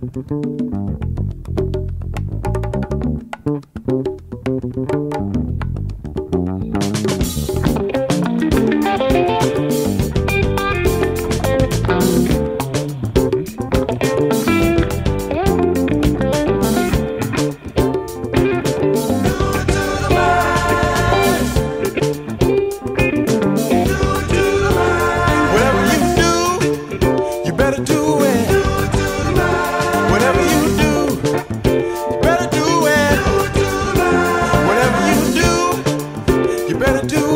Whatever you do, you better do it better do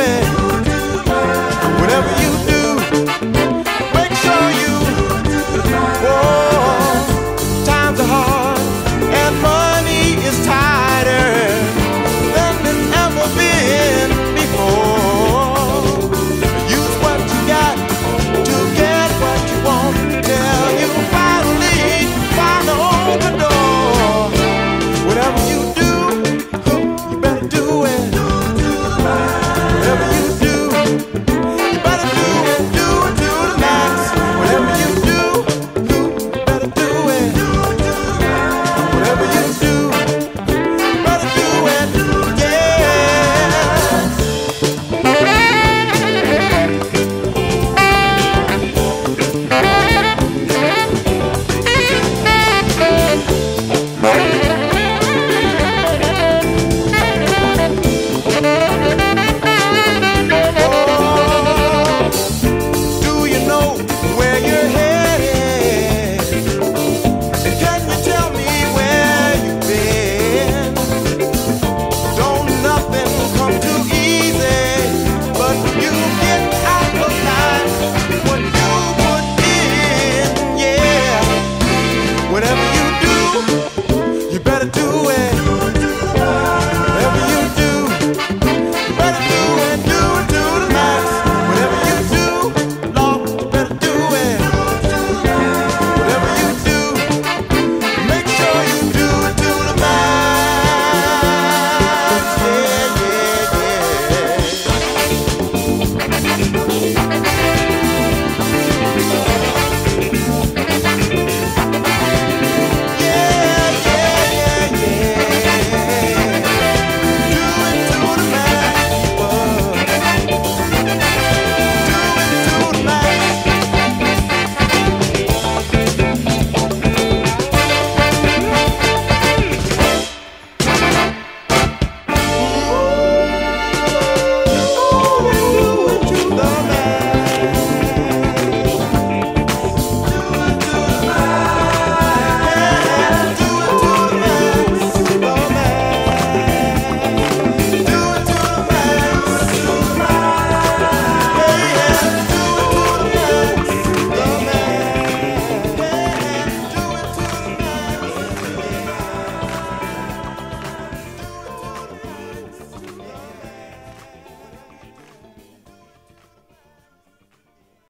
it. Whatever you gotta do.